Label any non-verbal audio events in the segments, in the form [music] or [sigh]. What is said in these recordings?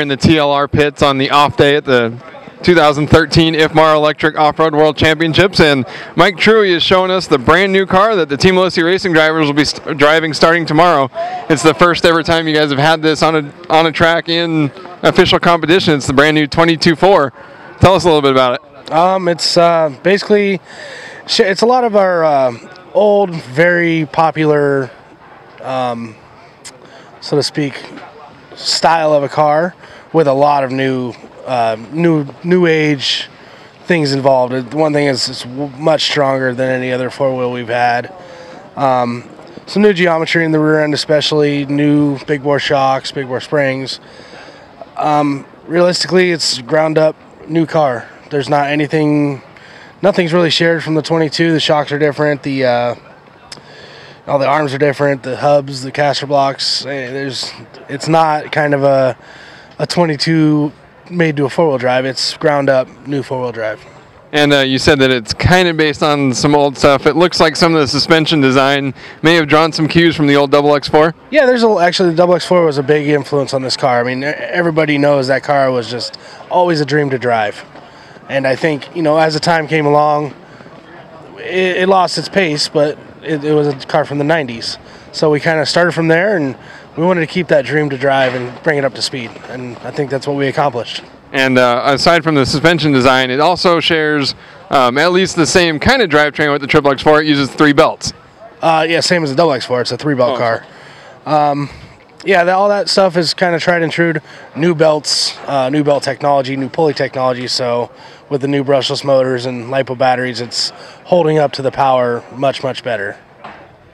here in the TLR pits on the off day at the 2013 IFMAR Electric Off-Road World Championships, and Mike Truhe is showing us the brand new car that the Team Losi Racing drivers will be st- driving starting tomorrow. It's the first ever time you guys have had this on a on a track in official competition. It's the brand new 22-4. Tell us a little bit about it. Um, it's uh, basically it's a lot of our uh, old, very popular, um, so to speak, style of a car with a lot of new, uh, new, new age things involved. One thing is it's much stronger than any other four wheel we've had. Um, some new geometry in the rear end, especially new big bore shocks, big bore springs. Um, realistically, it's ground up new car. There's not anything, nothing's really shared from the 22. The shocks are different. The uh, all the arms are different. The hubs, the caster blocks. eh, There's, it's not kind of a a 22 made to a four wheel drive. It's ground up new four wheel drive. And uh, you said that it's kind of based on some old stuff. It looks like some of the suspension design may have drawn some cues from the old Double X4. Yeah, there's a, actually the Double X4 was a big influence on this car. I mean, everybody knows that car was just always a dream to drive, and I think you know as the time came along, it, it lost its pace, but it, it was a car from the '90s. So we kind of started from there, and we wanted to keep that dream to drive and bring it up to speed, and I think that's what we accomplished. And uh, aside from the suspension design, it also shares um, at least the same kind of drivetrain with the Triple X4. It uses three belts. Uh, yeah, same as the Double X4. It's a three belt Oh, car. Um, yeah, that, all that stuff is kind of tried and true. New belts, uh, new belt technology, new pulley technology. So with the new brushless motors and lipo batteries, it's holding up to the power much much better.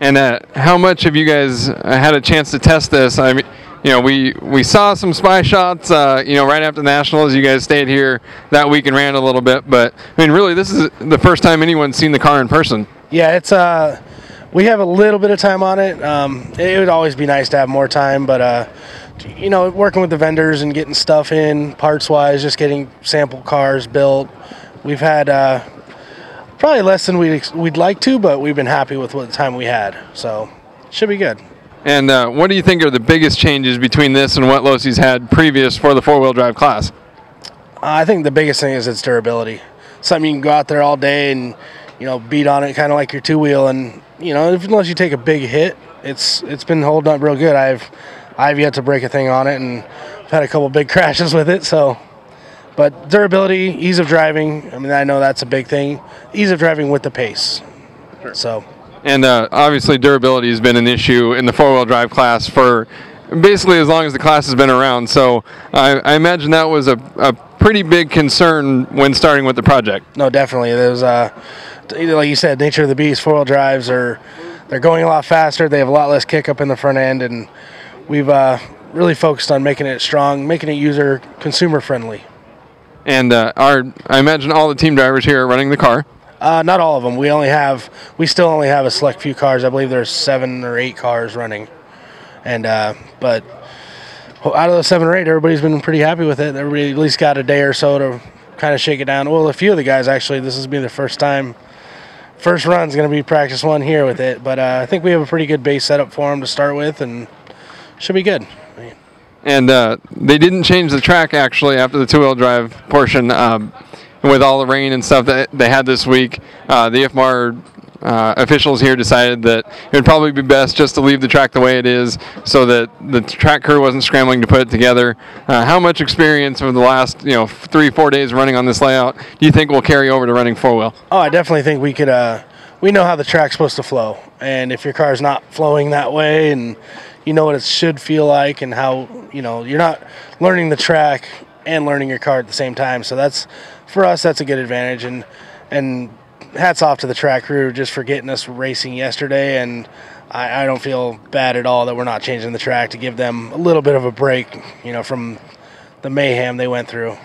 And uh, how much have you guys uh, had a chance to test this? I mean, you know, we we saw some spy shots, uh, you know, right after nationals. You guys stayed here that week and ran a little bit, but I mean, really, this is the first time anyone's seen the car in person. Yeah, it's uh, we have a little bit of time on it. Um, it would always be nice to have more time, but uh, you know, working with the vendors and getting stuff in parts wise, just getting sample cars built. We've had uh, probably less than we'd we'd like to, but we've been happy with what time we had. So should be good. And uh, what do you think are the biggest changes between this and what Losi's had previous for the four-wheel drive class? I think the biggest thing is its durability. Something you can go out there all day and you know beat on it, kind of like your two wheel, and you know unless you take a big hit, it's it's been holding up real good. I've I've yet to break a thing on it, and I've had a couple big [laughs] crashes with it. So, but durability, ease of driving. I mean, I know that's a big thing. Ease of driving with the pace. So. And uh, obviously, durability has been an issue in the four-wheel drive class for basically as long as the class has been around. So I, I imagine that was a, a pretty big concern when starting with the project. No, definitely. There's uh, t- like you said, nature of the beast. Four wheel drives are they're going a lot faster. They have a lot less kick up in the front end, and we've uh, really focused on making it strong, making it user consumer friendly. And uh, our, I imagine all the team drivers here are running the car. Uh, not all of them. We only have we still only have a select few cars. I believe there's seven or eight cars running, and uh, but out of those seven or eight, everybody's been pretty happy with it. Everybody at least got a day or so to kind of shake it down. Well, a few of the guys actually, this is be their first time. First run's going to be practice one here with it, but uh, I think we have a pretty good base setup for him to start with, and should be good. And uh, they didn't change the track actually after the two-wheel drive portion. Um, with all the rain and stuff that they had this week, uh, the IFMAR uh, officials here decided that it would probably be best just to leave the track the way it is so that the track crew wasn't scrambling to put it together. Uh, how much experience over the last you know three four days running on this layout do you think will carry over to running four wheel? Oh, I definitely think we could. Uh, we know how the track's supposed to flow, and if your car's not flowing that way, and you know what it should feel like, and how you know you're not learning the track and learning your car at the same time. So that's for us. That's a good advantage, and and hats off to the track crew just for getting us racing yesterday. And I, I don't feel bad at all that we're not changing the track to give them a little bit of a break, you know, from the mayhem they went through.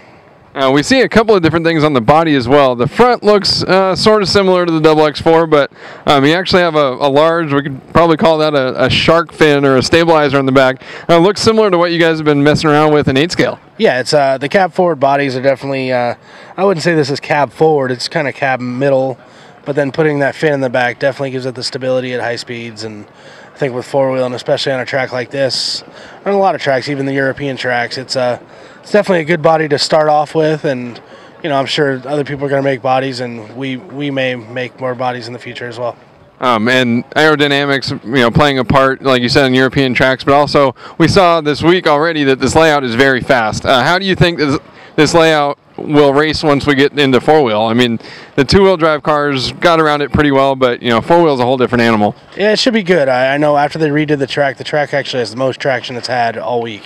Uh, we see a couple of different things on the body as well. The front looks uh, sort of similar to the Double X4, but um, you actually have a, a large, we could probably call that a, a shark fin or a stabilizer on the back. Uh, looks similar to what you guys have been messing around with in 8 scale. Yeah, it's uh, the cab forward bodies are definitely. Uh, I wouldn't say this is cab forward. It's kind of cab middle, but then putting that fin in the back definitely gives it the stability at high speeds. And I think with four wheel and especially on a track like this, on a lot of tracks, even the European tracks, it's uh, it's definitely a good body to start off with, and you know I'm sure other people are going to make bodies, and we we may make more bodies in the future as well. Um, and aerodynamics, you know, playing a part, like you said, in European tracks. But also, we saw this week already that this layout is very fast. Uh, how do you think this, this layout will race once we get into four wheel? I mean, the two wheel drive cars got around it pretty well, but you know, four wheel is a whole different animal. Yeah, it should be good. I, I know after they redid the track, the track actually has the most traction it's had all week,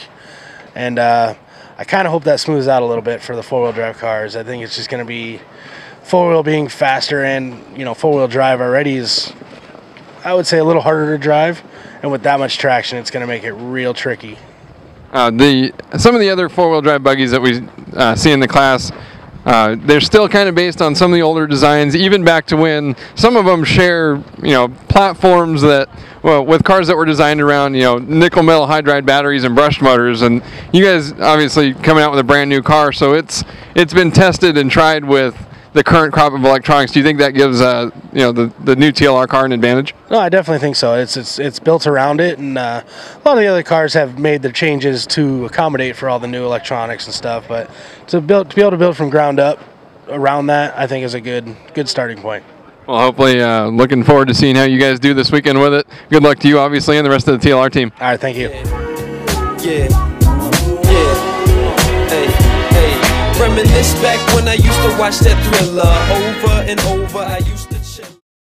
and uh, I kind of hope that smooths out a little bit for the four wheel drive cars. I think it's just going to be four wheel being faster, and you know, four wheel drive already is I would say a little harder to drive, and with that much traction, it's going to make it real tricky. Uh, the some of the other four-wheel drive buggies that we uh, see in the class, uh, they're still kind of based on some of the older designs, even back to when some of them share, you know, platforms that, well, with cars that were designed around, you know, nickel metal hydride batteries and brushed motors. And you guys obviously coming out with a brand new car, so it's it's been tested and tried with the current crop of electronics, do you think that gives uh, you know the, the new TLR car an advantage? No, I definitely think so. It's it's it's built around it, and uh, a lot of the other cars have made their changes to accommodate for all the new electronics and stuff. But to build to be able to build from ground up around that, I think is a good good starting point. Well, hopefully, uh, looking forward to seeing how you guys do this weekend with it. Good luck to you, obviously, and the rest of the TLR team. All right, thank you. Yeah. Reminisce back when I used to watch that thriller over and over. I used to